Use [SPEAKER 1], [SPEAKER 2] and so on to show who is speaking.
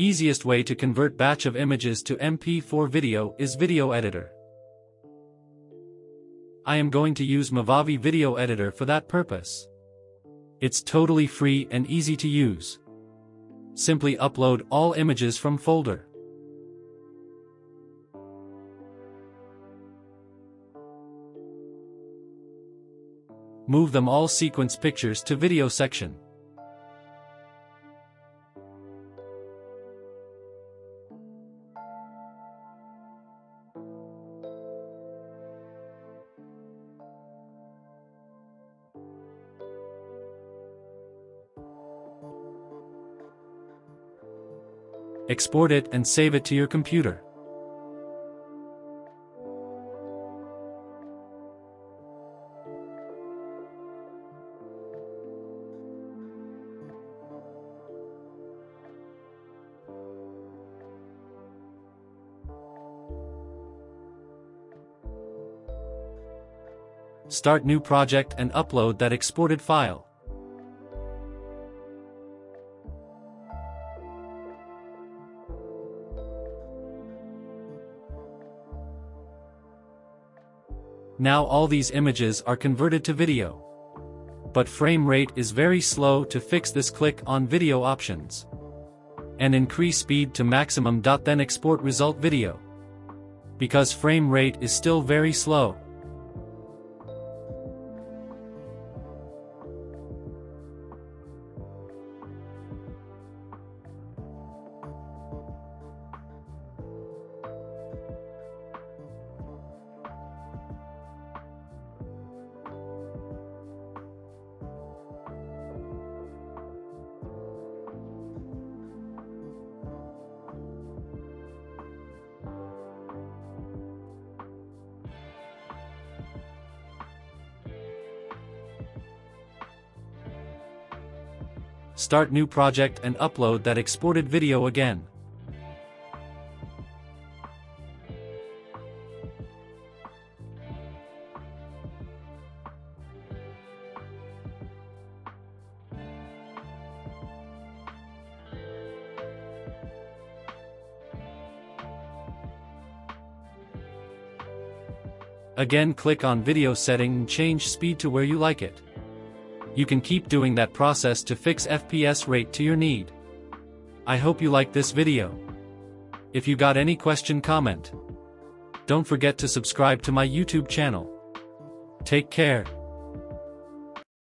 [SPEAKER 1] Easiest way to convert batch of images to MP4 video is Video Editor. I am going to use Movavi Video Editor for that purpose. It's totally free and easy to use. Simply upload all images from folder. Move them all sequence pictures to video section. Export it and save it to your computer. Start new project and upload that exported file. Now all these images are converted to video. But frame rate is very slow to fix this click on video options. And increase speed to maximum. Then export result video. Because frame rate is still very slow. Start new project and upload that exported video again. Again click on video setting and change speed to where you like it you can keep doing that process to fix FPS rate to your need. I hope you liked this video. If you got any question comment. Don't forget to subscribe to my YouTube channel. Take care.